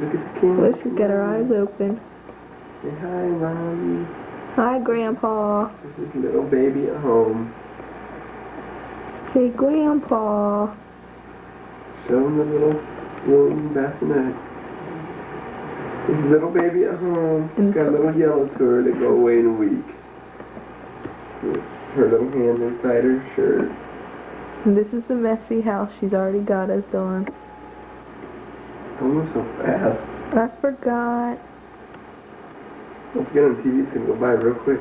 Look at the camera. Look, she's got her eyes open. Say hi, mommy. Hi, Grandpa. This is little baby at home. Say, Grandpa. Show him the little warm bassinet. This is little baby at home. And Got a little yellow tour to go away in a week. With her little hand inside her shirt. And this is the messy house she's already got us on. Almost so fast. I forgot. Don't get on TV, it's gonna go by real quick.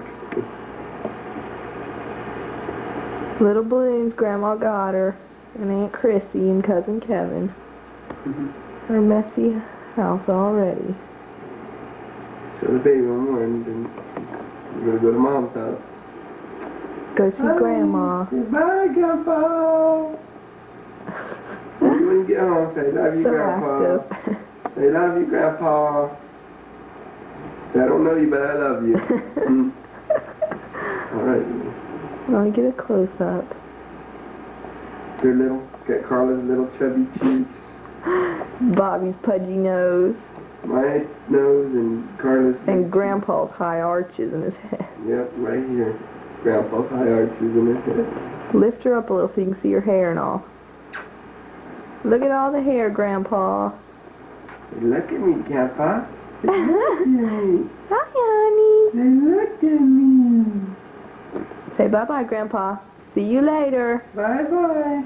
Little balloons Grandma got her. And Aunt Chrissy and Cousin Kevin. Mhm. Her messy house already. Show the baby one more and then we're gonna go to mom's house. Go see Grandma. Bye, Grandpa. You get home, say love you, So Grandpa. Say love you, Grandpa. Say I don't know you, but I love you. Mm. All right. Let me get a close up. They're little. Got Carla's little chubby cheeks, Bobby's pudgy nose. my nose, and Carla's. And Grandpa's high arches in his head. Yep, right here. Grandpa's high arches in his head. Lift her up a little so you can see her hair and all. Look at all the hair, Grandpa. Say, Look at me, Grandpa. Say, Look at me. Hi, honey. Say, look at me. Say bye-bye, Grandpa. See you later. Bye bye.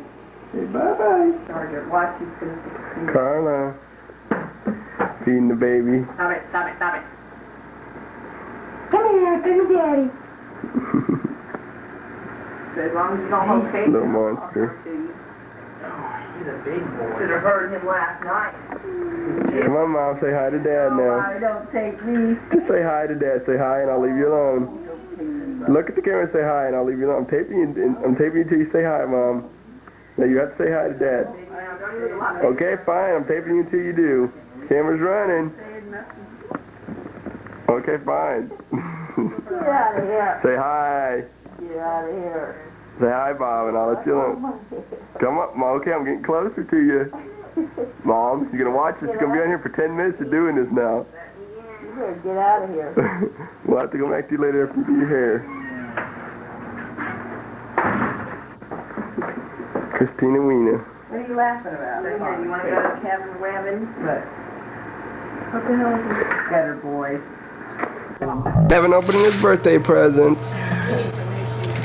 Say bye bye. Started watching some. Carla. Feeding the baby. Stop it, stop it, stop it. Come here, come daddy. As long as you don't hold Casey. Little monster. He's a big boy. Should have heard him last night. Come on, Mom. Say hi to Dad now. Why don't take me? Just say hi to Dad. Say hi, and I'll leave you alone. Look at the camera and say hi, and I'll leave you alone. I'm taping you. I'm taping you till you say hi, Mom. Now you have to say hi to Dad. Okay, fine. I'm taping you until you do. Camera's running. Okay, fine. Get out of here. say hi. Get out of here. Say hi, Bob, and I'll let you alone. Come up, Mom. Okay, I'm getting closer to you. Mom, you're gonna watch this. You're gonna be on here for 10 minutes of doing this now. You better get out of here. we'll have to go back to you later after you do your hair. Christina Weena. What are you laughing about? You want to go to Kevin Webbins? What? What the hell is this? Better boy. Evan opening his birthday presents.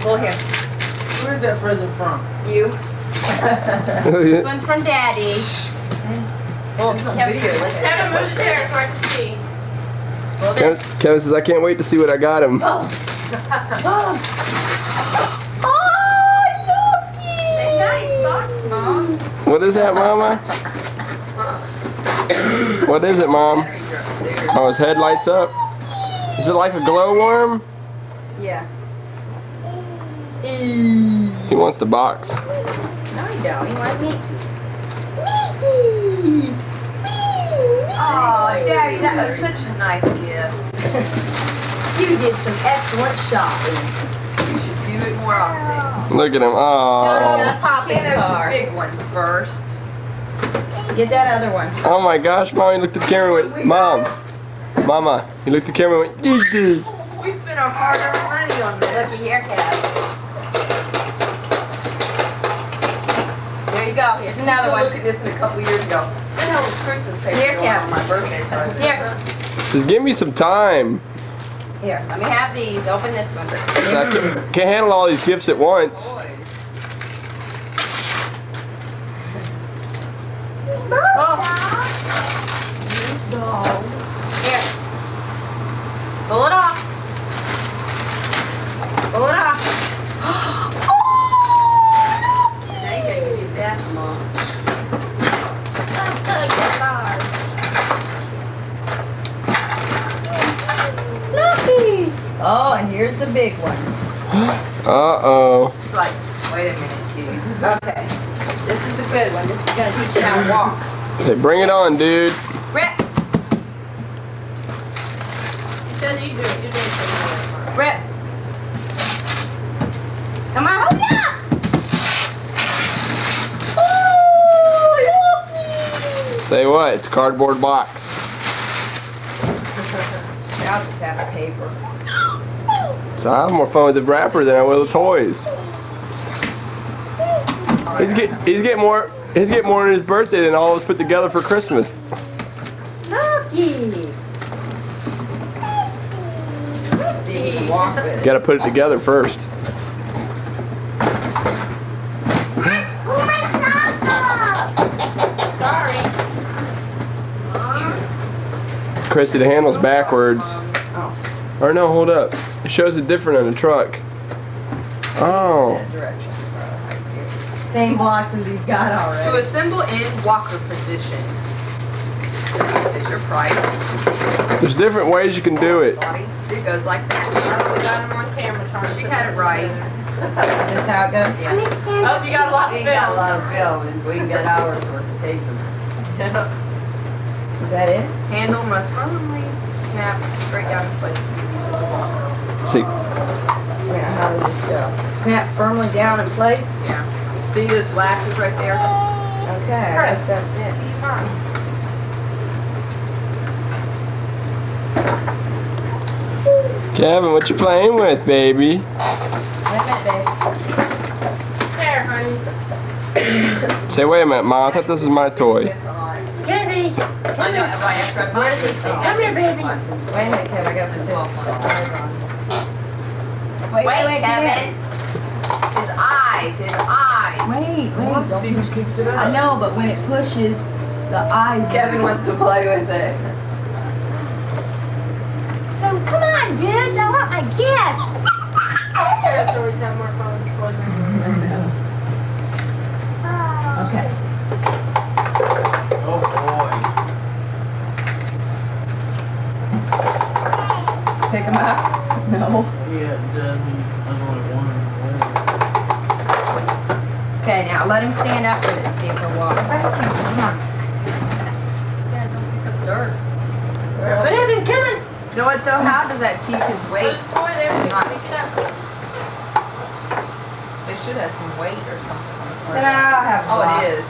Well, here. Where's that present from? You. This one's from Daddy. Oh, it's on Kevin, video. let's have him move the chair so I can see. Well, Kevin. Kevin says, I can't wait to see what I got him. Oh. oh, looky. Nice box, Mom. What is that, Mama? What is it, Mom? Oh, his head lights up. Is it like a glowworm? Yeah. He wants the box. No, you don't. You want me? Oh, Daddy, that was such a nice gift. you did some excellent shopping. You should do it more often. Look at him. Oh. pop in the big ones first. Get that other one. Oh my gosh, Mom, he looked at the camera and went, Mom. Mama. He looked at the camera and went, dee dee. We spent our hard-earned money on the lucky haircut. Go. Here's another one. Look at this in a couple years ago. That hell was Christmas paper Here, going on my birthday present. Here. Just give me some time. Here, let me have these. Open this one. So I can't, can't handle all these gifts at once. Boys. Here. Pull it off. Pull it off. Now you gotta give me that, Mom. Lucky. Oh, and here's the big one. Uh-oh. It's like, wait a minute, kids. Okay. This is the good one. This is gonna teach you how to walk. Okay, bring it on, dude. Rip, Tell you do it. You're doing something. rip. Come on. Oh yeah. Say what? It's a cardboard box. I'll just have paper. So I have more fun with the wrapper than I will the toys. He's get he's getting more he's getting more on his birthday than all of us put together for Christmas. Lucky. See, walk it. Got to put it together first. Sorry. Chrissy, the handle's backwards. Oh. Or no, hold up. It shows it different on the truck. Oh. Same blocks as he's got already. To assemble in walker position. Fisher Price There's different ways you can do it. It goes like that. We got him on camera trying She had it right. Is this how it goes? Yeah. Oh, you got a lot of film. We got a lot of film, and we ain't got hours worth of taping. Is that it? Handle must firmly snap straight down in place to be used as a walker. See, Wait, how does this go? Snap firmly down in place? Yeah. See this latches right there? Okay, I guess Chris. that's it. Do you mind? Kevin, what you playing with, baby? Wait a minute, babe. There, honey. Say, wait a minute, Mom. I thought this was my toy. Kitty, I know, if I extra Where does it say? Come here, baby. Wait a minute, Kevin, I gotta put this eyes on. Wait, Wait, wait, Kevin. His eyes, his eyes. Wait, wait, don't I know, but when it pushes, the eyes. Kevin wants to play with it. So come on, dude. I want my gifts. Parents always have more fun with toys oh. Okay. Oh boy. Pick him up? No. Yeah, it does. There's only one. Okay, now let him stand up with it and see if he'll walk. Come on. Yeah, don't pick up dirt. But Evan, come on. You know what though? How does that keep his weight? There's toy there. so you pick it up. It should have some weight or something. on the I'll have Oh, blocks. it is.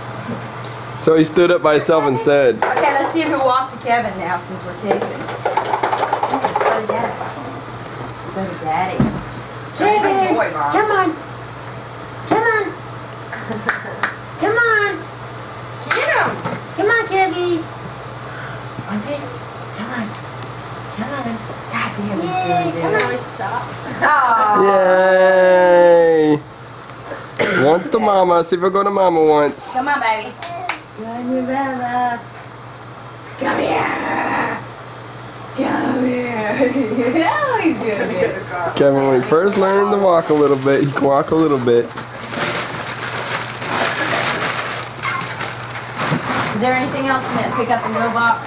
So he stood up by himself instead. Okay, let's see if he'll walk to Kevin now since we're taping. Go to daddy. Go to daddy. That's a good boy, Mom. Come on. Come on. Come on. Get him. Come on, Kevin. On this. Come on. Come on. God damn, he's Yay, doing come on. stop. Yay! Once to mama. See if I go to mama once. Come on, baby. Run your Bella. Come here. Come here. Now he's doing it. Kevin, when he first learned to walk a little bit, he can walk a little bit. Is there anything else in that pick up and go box?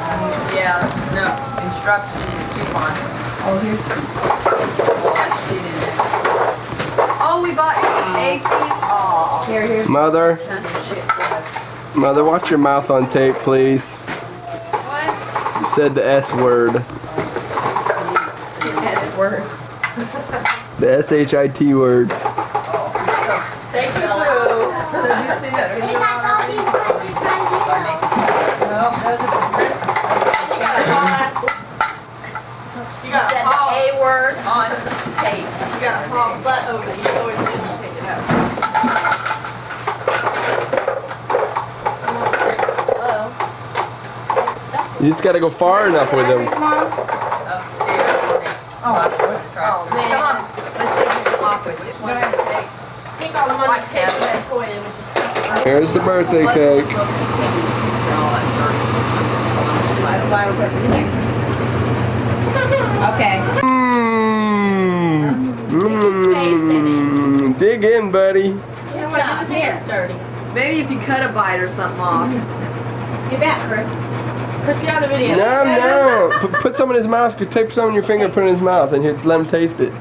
Um, yeah, no, instruction coupon. Oh, here's. All that shit in there. Oh, we bought APs? Oh. Here, here's. Mother, Tons of shit for us. mother, watch your mouth on tape, please. What? You said the S word. S word. The S-H-I-T word. Thank you, Blue. So you see that video already? Well, those are for Christmas. You got a paw. You got a Said the A word on tape. You got a paw butt over. You always do not take it out. You just gotta go far enough with him. Upstairs. Oh, Oh, man. Come on, let's take you off with it. What does it take? I think all the money paid for that toy, it was just stuck around. Here's the birthday cake. Okay. Mmm. Mmm. Dig in, buddy. Yeah, when I Here. dirty. Maybe if you cut a bite or something off. Get back, Chris. Chris, get out of the video. No, no. Put, put some in his mouth. Tape some in your finger, put it in his mouth, and let him taste it.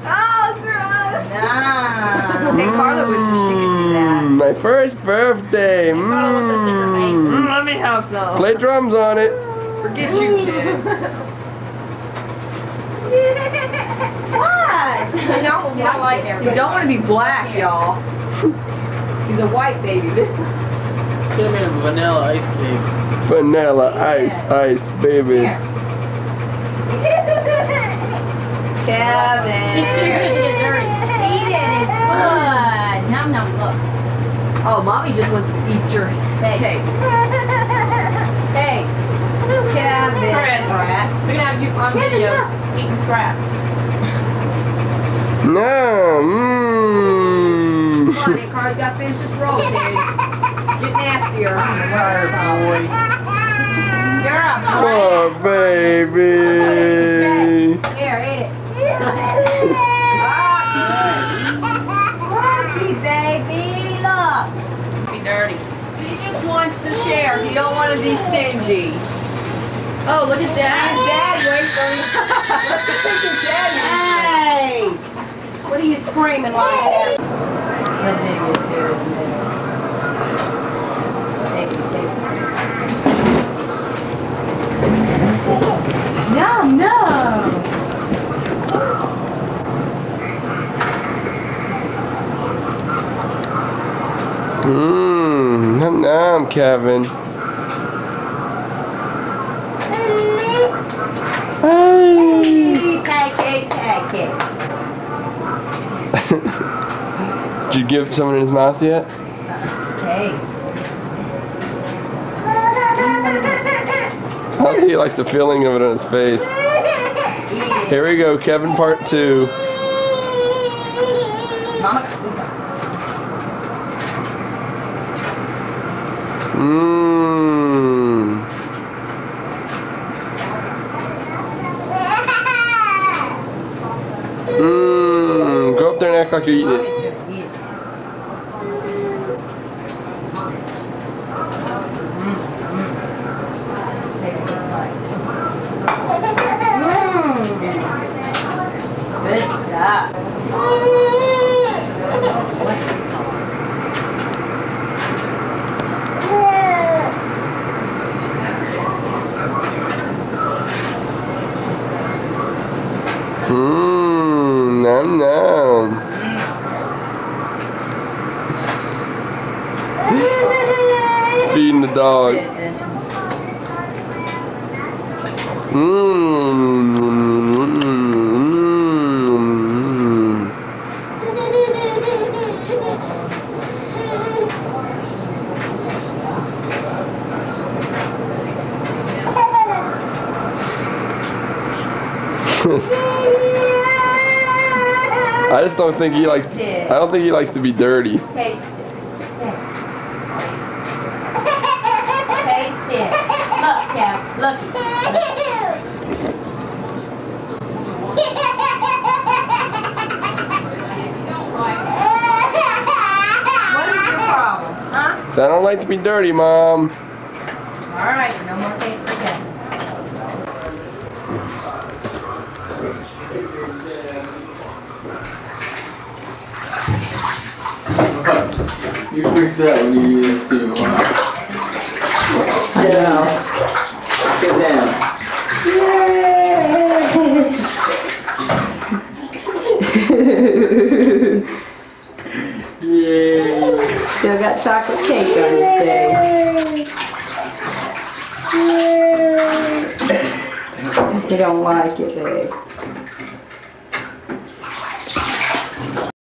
Hey, Carla wishes she could do that. Mmm, my first birthday. Carla wants us in her face. Mmm. Let me have some. Play drums on it. Forget you, kid. What? You don't, you don't like You don't want to be black, y'all. He's a white baby. Get him in a vanilla ice cake. Vanilla ice, ice, baby. Here. Kevin. good. Nom nom, look. Oh, mommy just wants to eat your Hey, cake. hey. Kevin. Chris, we can have you on videos eating scraps. No. Mmm. Come on, Nick Carr's got to finish this roll, kid. Get nastier. Tired boy. You're up, boy. Oh, baby. Here, eat it. dirty. He just wants to share. He don't want to be stingy. Oh, look at that. Dad, wait for me. Hey! What are you screaming like that? Let me get here in a minute. Take it, take it. No, no. Mmm. Kevin. Hey. Take it, take it. Did you give someone in his mouth yet? Okay. I think he likes the feeling of it on his face. Here we go, Kevin part two. Mmm. Mmm. Go up there and act like you're eating it. Eat it. Take a good bite. Good stuff. Mmm. Nom nom. Feeding the dog. Pay attention. Mmm. I just don't think he likes. I don't think he likes to be dirty. Taste it. Taste. Taste it. Look, Kev. Look. What is your problem? Huh? So I don't like to be dirty, Mom. All right. No more cake for Kev. You freaked out when you did this too. Get down. Get down. Yeah. Still got chocolate cake on your face. You don't like it, babe.